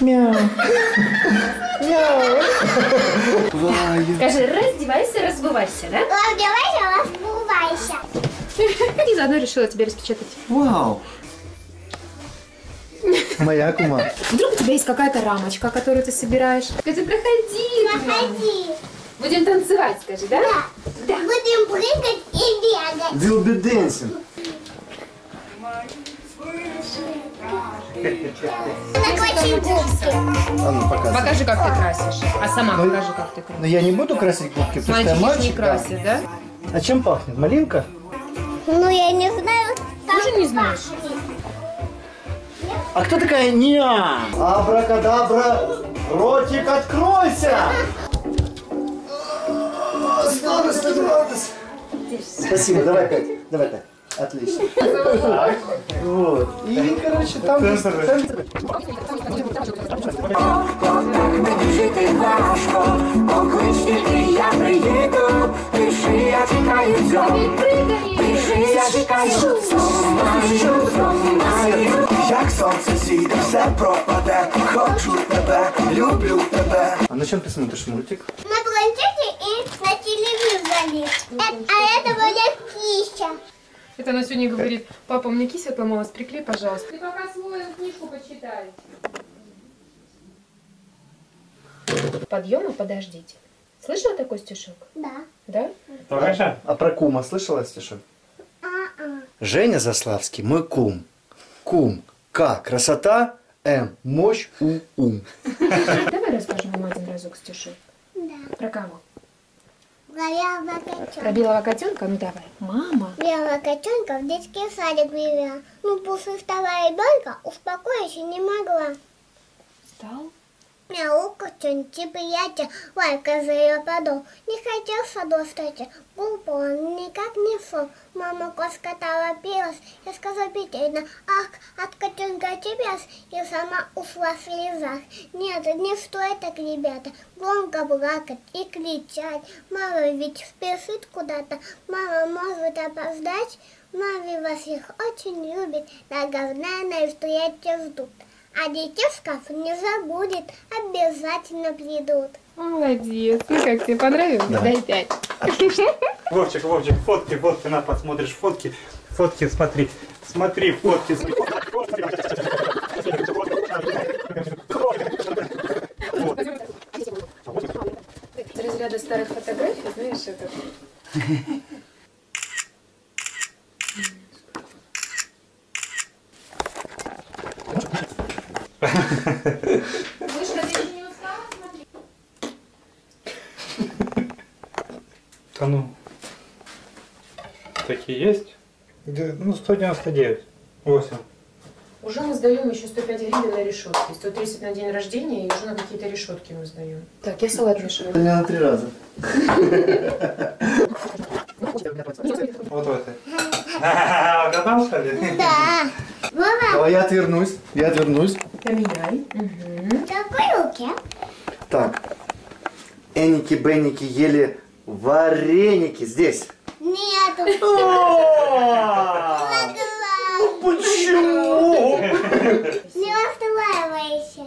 Мяу. Мяу. Скажи, раздевайся, разбывайся, да? Раздевайся, разбывайся. И заодно решила тебе распечатать. Вау. Моя кума. Вдруг у тебя есть какая-то рамочка, которую ты собираешь? Скажи, проходи. Проходи. Будем танцевать, скажи, да? Да. Будем прыгать и бегать. Will be dancing. А ну, показывай. Покажи, как ты красишь. А сама Ну, покажи, как ты красишь. Но я не буду красить губки, потому что я мальчик. не да. красят, да? А чем пахнет? Малинка? Ну, я не знаю. Тоже не знаешь? А кто такая Ня? Абракадабра, ротик откройся! Скорость, скорость. Спасибо, давай пять, давай пять. Отлично. Так, вот. И, короче, там... Жити важко, поклич тільки я приїду, пиши, я чекаю цьому, пиши, я чекаю зламаю, зламаю. Як сонце зійде, все пропаде, хочу тебе, люблю тебе. А на чем ты смотришь мультик? На планшете и на телевизоре. Э, А это моя кища. Это она сегодня говорит, папа, у меня кисть отломалась, приклей, пожалуйста. Ты пока свою книжку почитай. Подъема подождите. Слышала такой стишок? Да. Да? А про кума слышала стишок? А-а. Женя Заславский, мой кум. Кум. К. Красота. М. Мощь. У. Ум. Давай расскажем вам один разок стишок. Да. Про кого? Белого Про котенка. белого котенка? Ну давай. Мама. Белого котенка в детский садик привела. Ну, после второго ребенка успокоиться не могла. Встал. Мяу, котенки, приятель, лайка за ее подол. Не хотел в саду остаться, глупо он никак не шел. Мама кошка торопилась, я сказала печально, ах, от котенка отебилась, и сама ушла в слезах. Нет, не стоит так, ребята, громко плакать и кричать. Мама ведь спешит куда-то, мама может опоздать. Маме вас их очень любит, на говняной встрече ждут. А детишков не забудет, обязательно придут. Молодец. Ну как тебе понравилось? Дай пять. Вовчик, Вовчик, фотки, фотки, на, посмотришь фотки. Фотки, смотри. Смотри, фотки. Из разряда старых фотографий, знаешь, это... Да ну. Такие есть? Где- Ну, 199. 8. Уже мы сдаем еще 105 гривен на решетки. 130 на день рождения, и уже на какие-то решетки мы сдаем. Так, я салат мешаю. меня на три раза. Вот в этой. Угадал, что ли? Да. Давай я отвернусь. Я отвернусь. Поменяй. в какой руке? Так. Эники, Бенники ели вареники здесь. Нету. Почему? Не расстраивайся.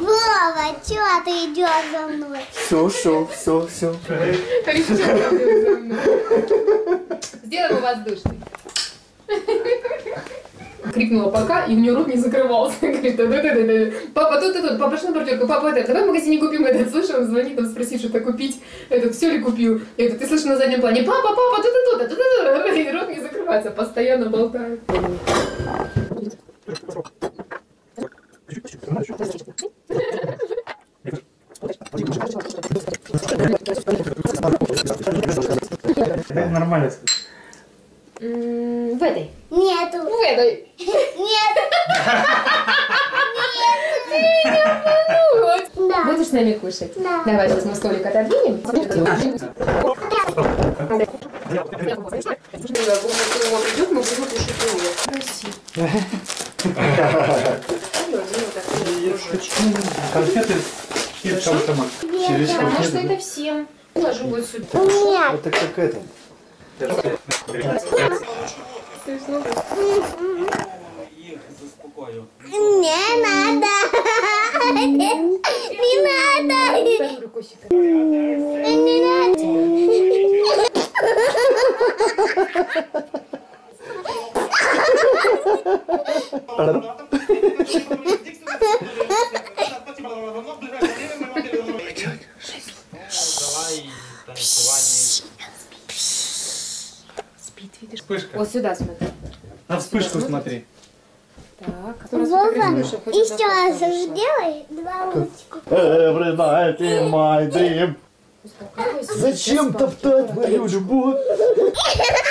Вова, чего ты идешь за мной? Все, все, все, все. Сделай его воздушный. Крикнула пока, и у нее рот не закрывался. Говорит, да, да, да, да. Папа, тут, тут, тут, папа, пошли на партнерку, папа, это, давай в магазине купим этот, слышишь, он звонит, там спросит, что-то купить, этот, все ли купил. И это, ты слышишь на заднем плане, папа, папа, тут, тут, тут, тут, тут, и рот не закрывается, постоянно болтает. Нормально. М, В этой. Нету. В этой. Нет. Вот. Да. Будешь с нами кушать? Да. Давай сейчас мы столик отодвинем. Конфеты и автомат. Потому что это всем. Ложу вот сюда. Нет. Это как это все знову. Не надо. Не надо. Вспышка. Вот сюда смотри. На вспышку смотри. Так. Который Вова, сфотографируешь, хочет еще раз сделай два лучика. Every night in my dream. Зачем топтать мою любовь?